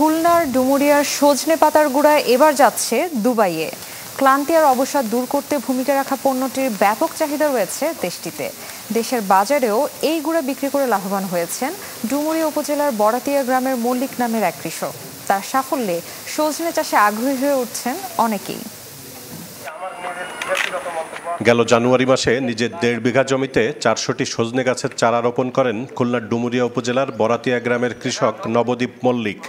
খুলনার ডুমুরিয়ার সজনে পাতার গুঁড়া এবার যাচ্ছে দুবাইয়ে। ক্লান্তি আর অবসাদ দূর করতে ভূমিকা রাখা পণ্যটির ব্যাপক চাহিদা রয়েছে দেশটিতে। দেশের বাজারেও এই গুঁড়া বিক্রি করে লাভবান হয়েছেন ডুমুরিয়া উপজেলার বড়াতিয়া গ্রামের মল্লিক নামের এক কৃষক। তার সাফল্যে সজনে চাষে আগ্রহী হয়ে উঠছেন অনেকেই। গেল জানুয়ারি মাসে নিজের দেড় বিঘা জমিতে চারশোটি সজনে গাছের চারা রোপণ করেন খুলনার ডুমুরিয়া উপজেলার বরাতিয়া গ্রামের কৃষক নবদ্বীপ মল্লিক।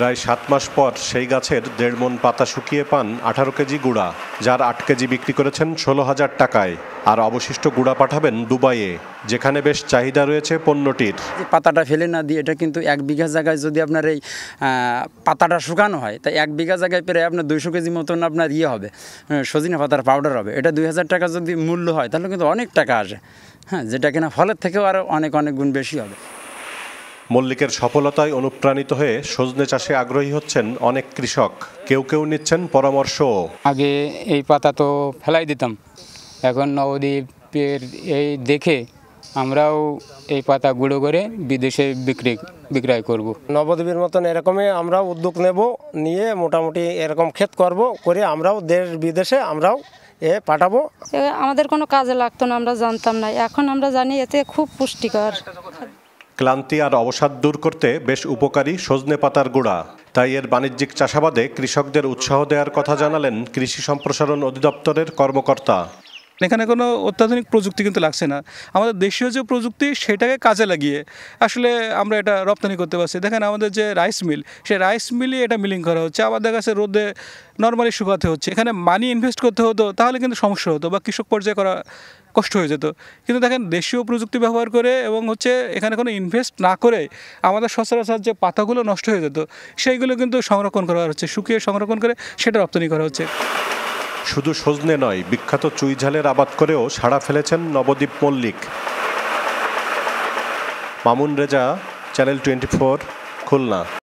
প্রায় সাত মাস পর সেই গাছের দেড় মন পাতা শুকিয়ে পান আঠারো কেজি গুঁড়া, যার আট কেজি বিক্রি করেছেন ষোলো হাজার টাকায়। আর অবশিষ্ট গুঁড়া পাঠাবেন দুবাইয়ে, যেখানে বেশ চাহিদা রয়েছে পণ্যটির। পাতাটা ফেলে না দিয়ে এটা কিন্তু এক বিঘা জায়গায় যদি আপনার এই পাতাটা শুকানো হয় তাই এক বিঘা জায়গায় প্রায় আপনার দুইশো কেজি মতন আপনার ইয়ে হবে সজিনা পাতার পাউডার হবে। এটা দুই হাজার টাকা যদি মূল্য হয়, তাহলে কিন্তু অনেক টাকা আসে। হ্যাঁ যেটা কিনা ফলের থেকেও আরও অনেক অনেক গুণ বেশি হবে। মল্লিকের সফলতায় অনুপ্রাণিত হয়ে সজনে চাষে আগ্রহী হচ্ছেন অনেক কৃষক। কেউ কেউ নিচ্ছেন পরামর্শ। আগে এই পাতা তো ফেলাই দিতাম। এখন নবদ্বীপের এই দেখে আমরাও এই পাতা গুঁড়ো করে বিদেশে বিক্রি বিক্রয় করব। নবদ্বীপের মতন এরকমই আমরা উদ্যোগ নেব নিয়ে মোটামুটি এরকম ক্ষেত করব করে আমরাও দেশ বিদেশে আমরাও এ পাঠাবো। আমাদের কোনো কাজে লাগতো না আমরা জানতাম না। এখন আমরা জানি এতে খুব পুষ্টিকর। ক্লান্তি আর অবসাদ দূর করতে বেশ উপকারী সজনে পাতার গুঁড়া। তাই এর বাণিজ্যিক চাষাবাদে কৃষকদের উৎসাহ দেওয়ার কথা জানালেন কৃষি সম্প্রসারণ অধিদপ্তরের কর্মকর্তা। এখানে কোনো অত্যাধুনিক প্রযুক্তি কিন্তু লাগছে না। আমাদের দেশীয় যে প্রযুক্তি, সেটাকে কাজে লাগিয়ে আসলে আমরা এটা রপ্তানি করতে পারছি। দেখেন আমাদের যে রাইস মিল সেই রাইস মিলই এটা মিলিং করা হচ্ছে। আমাদের কাছে রোদে নর্মালি শুকাতে হচ্ছে। এখানে মানি ইনভেস্ট করতে হতো, তাহলে কিন্তু সমস্যা হতো বা কৃষক পর্যায়ে করা কষ্ট হয়ে যেত। কিন্তু দেখেন দেশীয় প্রযুক্তি ব্যবহার করে এবং হচ্ছে এখানে কোনো ইনভেস্ট না করে আমাদের সচরাচর যে পাতাগুলো নষ্ট হয়ে যেত, সেইগুলো কিন্তু সংরক্ষণ করা হচ্ছে, শুকিয়ে সংরক্ষণ করে সেটা রপ্তানি করা হচ্ছে। শুধু সজনে নয়, বিখ্যাত চুইঝালের আবাদ করেও সাড়া ফেলেছেন Nabadwip Mallik. Mamun Reza, channel twenty four, Khulna.